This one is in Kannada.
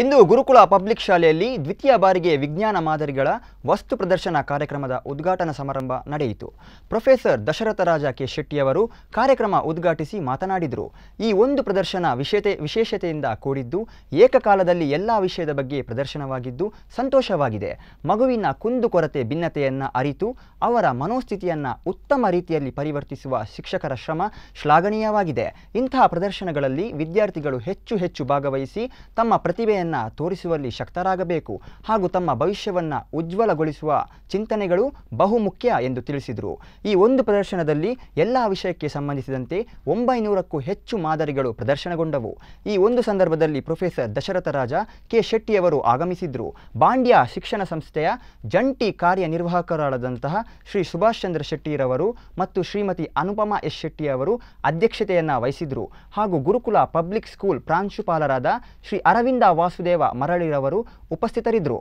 ಇಂದು ಗುರುಕುಲ ಪಬ್ಲಿಕ್ ಶಾಲೆಯಲ್ಲಿ ದ್ವಿತೀಯ ಬಾರಿಗೆ ವಿಜ್ಞಾನ ಮಾದರಿಗಳ ವಸ್ತು ಪ್ರದರ್ಶನ ಕಾರ್ಯಕ್ರಮದ ಉದ್ಘಾಟನಾ ಸಮಾರಂಭ ನಡೆಯಿತು. ಪ್ರೊಫೆಸರ್ ದಶರಥರಾಜ ಕೆ ಶೆಟ್ಟಿಯವರು ಕಾರ್ಯಕ್ರಮ ಉದ್ಘಾಟಿಸಿ ಮಾತನಾಡಿದರು. ಈ ಒಂದು ಪ್ರದರ್ಶನ ವಿಶೇಷತೆ, ವಿಶೇಷತೆಯಿಂದ ಕೂಡಿದ್ದು ಏಕಕಾಲದಲ್ಲಿ ಎಲ್ಲ ವಿಷಯದ ಬಗ್ಗೆ ಪ್ರದರ್ಶನವಾಗಿದ್ದು ಸಂತೋಷವಾಗಿದೆ. ಮಗುವಿನ ಕುಂದುಕೊರತೆ ಭಿನ್ನತೆಯನ್ನು ಅರಿತು ಅವರ ಮನೋಸ್ಥಿತಿಯನ್ನು ಉತ್ತಮ ರೀತಿಯಲ್ಲಿ ಪರಿವರ್ತಿಸುವ ಶಿಕ್ಷಕರ ಶ್ರಮ ಶ್ಲಾಘನೀಯವಾಗಿದೆ. ಇಂತಹ ಪ್ರದರ್ಶನಗಳಲ್ಲಿ ವಿದ್ಯಾರ್ಥಿಗಳು ಹೆಚ್ಚು ಹೆಚ್ಚು ಭಾಗವಹಿಸಿ ತಮ್ಮ ಪ್ರತಿಭೆಯನ್ನು ತೋರಿಸುವಲ್ಲಿ ಶಕ್ತರಾಗಬೇಕು ಹಾಗೂ ತಮ್ಮ ಭವಿಷ್ಯವನ್ನು ಉಜ್ವಲಗೊಳಿಸುವ ಚಿಂತನೆಗಳು ಬಹುಮುಖ್ಯ ಎಂದು ತಿಳಿಸಿದರು. ಈ ಒಂದು ಪ್ರದರ್ಶನದಲ್ಲಿ ಎಲ್ಲ ವಿಷಯಕ್ಕೆ ಸಂಬಂಧಿಸಿದಂತೆ ಒಂಬೈನೂರಕ್ಕೂ ಹೆಚ್ಚು ಮಾದರಿಗಳು ಪ್ರದರ್ಶನಗೊಂಡವು. ಈ ಒಂದು ಸಂದರ್ಭದಲ್ಲಿ ಪ್ರೊಫೆಸರ್ ದಶರಥರಾಜ ಕೆ. ಶೆಟ್ಟಿಯವರು ಆಗಮಿಸಿದ್ರು. ಬಾಂಡ್ಯ ಶಿಕ್ಷಣ ಸಂಸ್ಥೆಯ ಜಂಟಿ ಕಾರ್ಯನಿರ್ವಾಹಕರಾದಂತಹ ಶ್ರೀ ಸುಭಾಷ್ ಚಂದ್ರ ಶೆಟ್ಟಿರವರು ಮತ್ತು ಶ್ರೀಮತಿ ಅನುಪಮಾ ಎಸ್ ಶೆಟ್ಟಿ ಅವರು ಅಧ್ಯಕ್ಷತೆಯನ್ನು ವಹಿಸಿದ್ರು. ಹಾಗೂ ಗುರುಕುಲ ಪಬ್ಲಿಕ್ ಸ್ಕೂಲ್ ಪ್ರಾಂಶುಪಾಲರಾದ ಶ್ರೀ ಅರವಿಂದ ವಾಸುದೇವ ಮರಳಿರವರು ಉಪಸ್ಥಿತರಿದ್ದರು.